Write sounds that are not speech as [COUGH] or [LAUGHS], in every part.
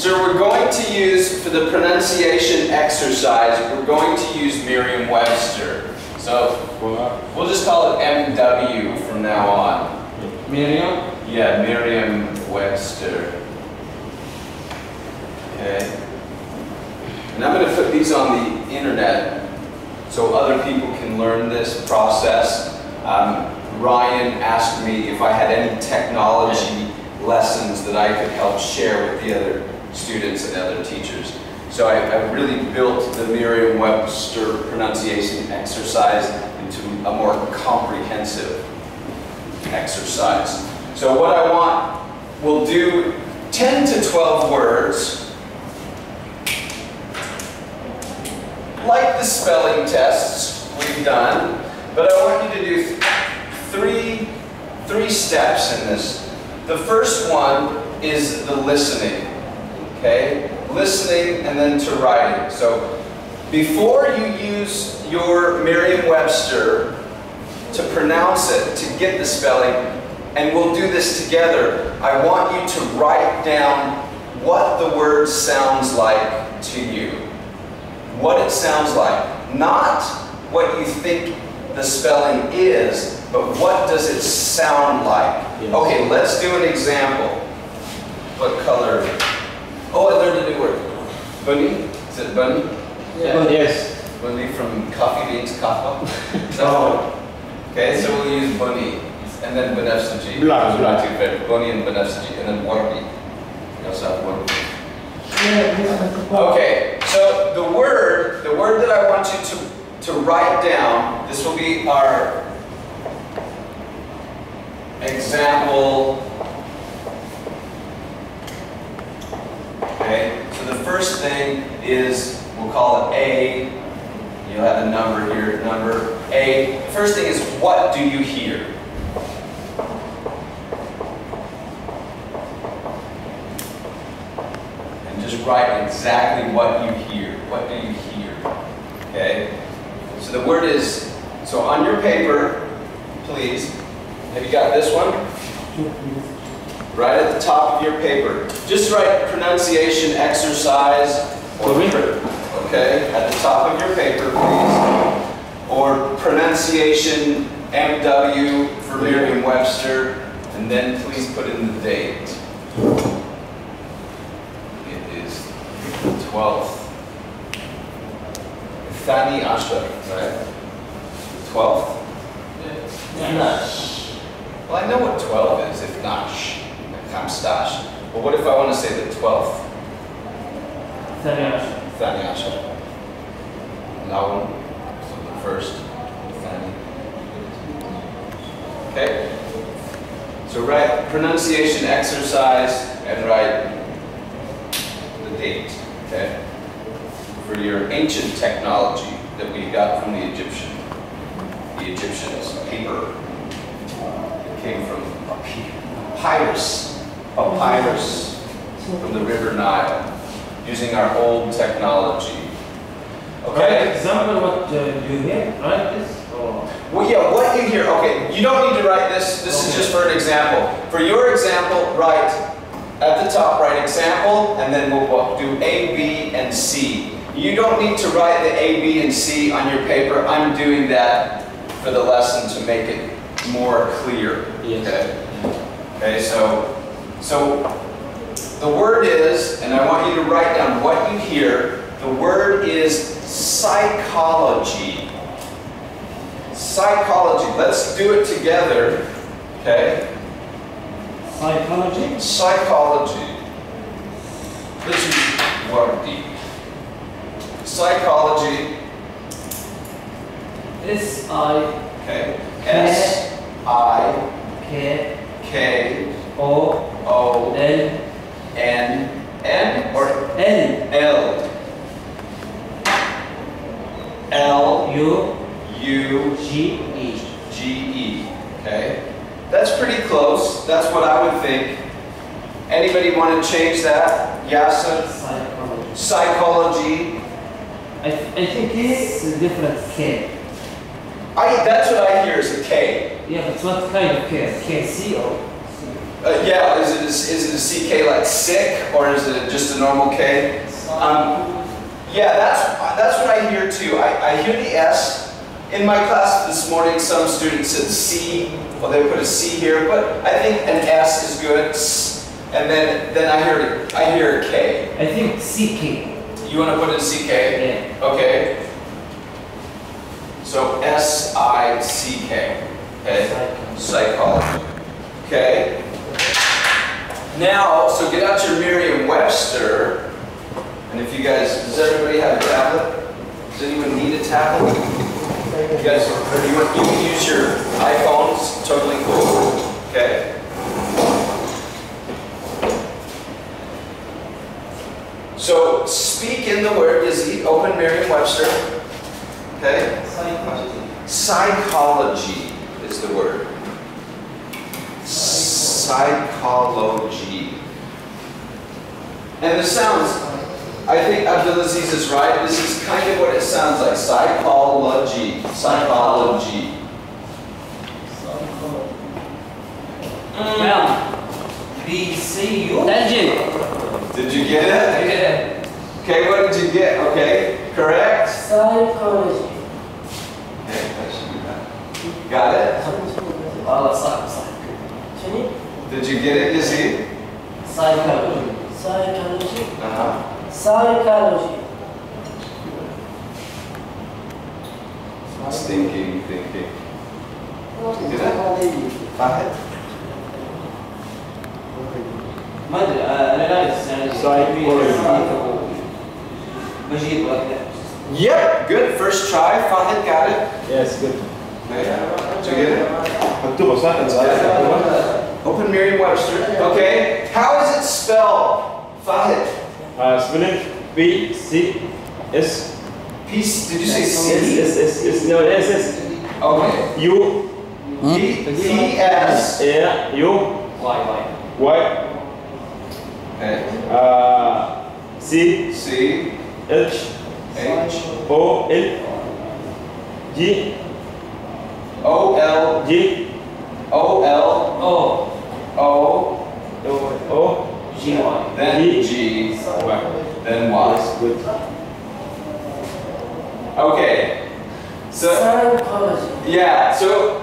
So we're going to use, for the pronunciation exercise, we're going to use Merriam-Webster. So we'll just call it MW from now on. Miriam? Yeah, Merriam-Webster. Okay. And I'm going to put these on the internet so other people can learn this process. Um, Ryan asked me if I had any technology lessons that I could help share with the other students and other teachers. So I, I really built the Merriam-Webster pronunciation exercise into a more comprehensive exercise. So what I want, we'll do 10 to 12 words like the spelling tests we've done, but I want you to do th three, three steps in this. The first one is the listening, okay? Listening and then to writing. So before you use your Merriam-Webster to pronounce it, to get the spelling, and we'll do this together, I want you to write down what the word sounds like to you. What it sounds like. Not what you think the spelling is, but what does it sound like? Yes. Okay, let's do an example. What color? Oh, I learned a new word. Bunny? Is it bunny? Oh, yes. Bunny from coffee beans, kaffa. Is that one? Okay, so we'll use bunny. And then Benefsiji. Black, Those are my black. two favorite. Bunny and Benefsiji. And then Warby. We also have Warby. Okay, so the word, the word that I want you to, to write down, this will be our example. Okay, so the first thing is, we'll call it A. You'll have a number here, number A. First thing is, what do you hear? and just write exactly what you hear. What do you hear? Okay? So the word is, so on your paper, please, have you got this one? Right at the top of your paper. Just write pronunciation exercise. For me? Okay, at the top of your paper, please. Or pronunciation MW for Merriam-Webster, and then please put in the date. It is the 12th. Thani Ashar, right? The 12th? Well, I know what 12 is, if not Kamstash. But what if I want to say the 12th? Thani Ashar. Now, so the first, Thani. Okay? So write pronunciation exercise and write the date, okay? For your ancient technology that we got from the Egyptian, the Egyptians, paper. It came from papyrus, papyrus from the River Nile, using our old technology. For Okay? example, what uh, you hear, right? This or Well, yeah, what you hear, okay, you don't need to write this, this is just for an example. For your example, write, at the top, write example, and then we'll we'll do A, B, and C. You don't need to write the A, B, and C on your paper. I'm doing that for the lesson to make it more clear. Yes. Okay? Okay, so, so the word is, and I want you to write down what you hear, the word is psychology. Psychology. Let's do it together. Okay? psychology. Psychology. This is Wardi. Psychology. S I Okay. S I K K O L N N or L L. L U U G E. G E. Okay? That's pretty close. That's what I would think. Anybody want to change that? Yasa? Psychology. Psychology. I, th- I think it's a different K. I, that's what I hear is a K. Yeah, but what kind of K? K C or Uh, yeah, is it, is, is it a CK like sick, or is it just a normal K? Um, yeah, that's, that's what I hear too. I, I hear the S. In my class this morning, some students said C, well they put a C here, but I think an S is good. And then, then I hear, I hear a K. I think CK. You want to put in CK? Yeah. Okay. So S I C K. Okay. Psychology. Okay. Now, so get out your Merriam-Webster. And if you guys, does everybody have a tablet? Does anyone need a tablet? You guys, you, you can use your iPhones, totally cool. Okay. So speak in the word is open Merriam-Webster. Okay. Psychology is the word. Psychology. And the sounds, I think Abdulaziz is right. This is kind of what it sounds like. Psychology. Psychology. Now, BCU. Tanjin. Did you get it? Yeah. Okay, what did you get? Okay, correct? Psychology. Okay, that should be that. Got it? والله صح صح شنو؟ Did you get it, Yazid? psychology Psychology. Uh-huh. Psychology. It's thinking, thinking. Did I? Fahid? ما ادري آه، انا دارس يعني Majid got it. Yep, good. First try, Fahid got it. Yes, good. Okay. So get it? Open Merriam-Webster. Okay. How is it spelled, Fahid? Uh, spelling B C S. Piece? Did you say C? No, S S. Okay. U. D T S. Yeah. U. Y Y. Y. Okay. Uh, C. C. H H O L G O L G O L O O O G Y then G then Y. Good. Okay. So. Yeah. So,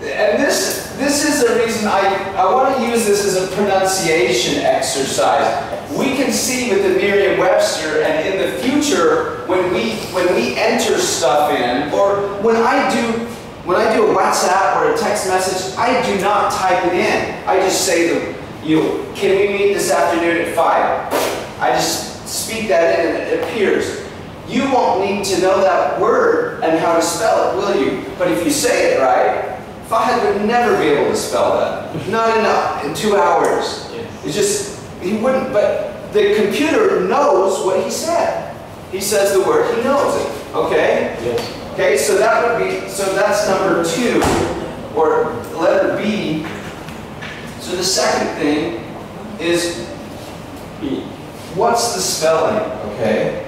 and this this is the reason I, I want to use this as a pronunciation exercise. We can see with the Merriam-Webster and in the future, when we, when we enter stuff in, or when I do, when I do a WhatsApp or a text message, I do not type it in. I just say the, you know, can we meet this afternoon at five? I just speak that in and it appears. You won't need to know that word and how to spell it, will you? But if you say it right, Fahad would never be able to spell that. Not enough, in two hours. Yes. It's just, he wouldn't, but the computer knows what he said. He says the word, he knows it, okay? Yes. Okay, so that would be, so that's number two, or letter B. So the second thing is, B what's the spelling, okay?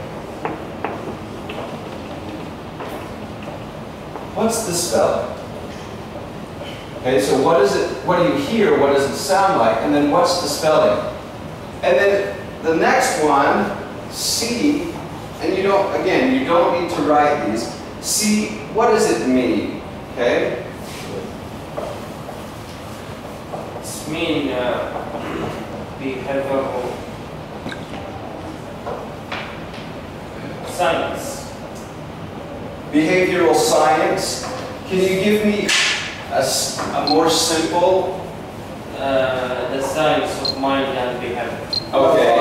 What's the spelling? Okay, so what is it, what do you hear, what does it sound like, and then what's the spelling? And then the next one, C, and you don't, again, you don't need to write these. C, what does it mean? Okay? It's mean uh, behavioral science. Behavioral science. Can you give me a, s- a more simple? Uh, the science of mind and behavior. Okay.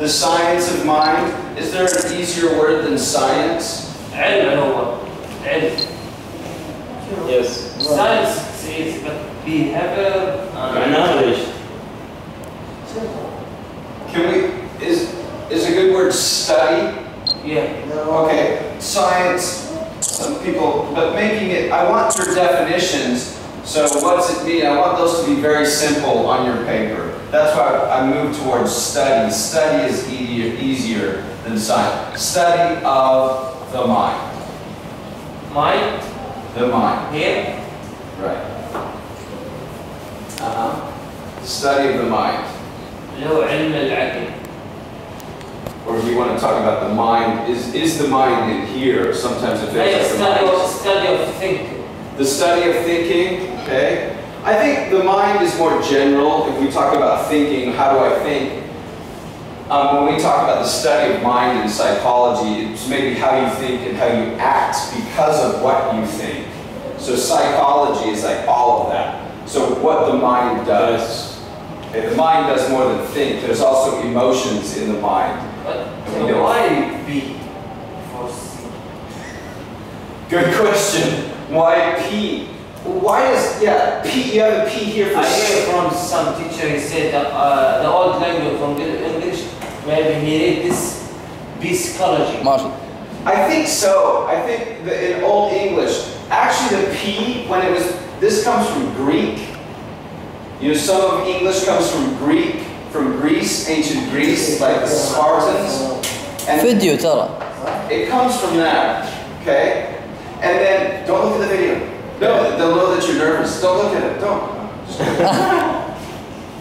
The science of mind. Is there an easier word than science? علم هو علم. Yes. Science is but behavior and معناها ليش؟ Can we, is, is a good word study? yeah. Okay, science, some people, but making it, I want your definitions. So what's it mean? I want those to be very simple on your paper. That's why I moved towards study. Study is easier, easier than science. Study of the mind. Mind The mind. here Right. Uh-huh. Study of the mind. اللي هو علم العقل or if you want to talk about the mind, is, is the mind in here? Sometimes it feels أي like the study mind. of study of thinking The study of thinking, okay? I think the mind is more general. If we talk about thinking, how do I think? Um, when we talk about the study of mind in psychology, it's maybe how you think and how you act because of what you think. So psychology is like all of that. So what the mind does. Okay, the mind does more than think. There's also emotions in the mind. Why B for C? Good question. Why P? Why is, yeah, P, you have a P here for I hear from some teacher, he said that, uh, the old language from English, maybe he this this biscology. Marshall. I think so. I think in Old English, actually the P, when it was, this comes from Greek. You know, some of English comes from Greek, from Greece, ancient Greece, like the Spartans. And فيديو ترى it comes from that, okay? And then, don't look at the video. No, they'll know that you're nervous. Don't look at it. Don't. [LAUGHS]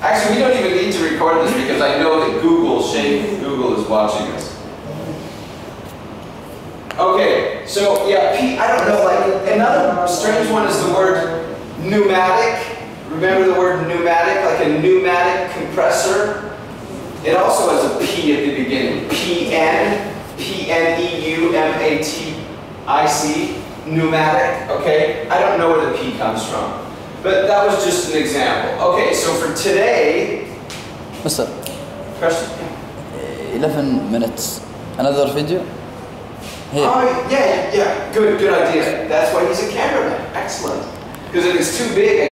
Actually, we don't even need to record this because I know that Google, Shane Google is watching us. Okay, so yeah, P, I don't know, like, another strange one is the word pneumatic. Remember the word pneumatic, like a pneumatic compressor? It also has a P at the beginning. N P N E U M A T I C, pneumatic, okay? I don't know where the P comes from. But that was just an example. Okay, so for today... What's up? Question? Uh, 11 minutes. Another video? Here. Oh, yeah, yeah, good, good idea. That's why he's a cameraman. Excellent. Because if it's too big,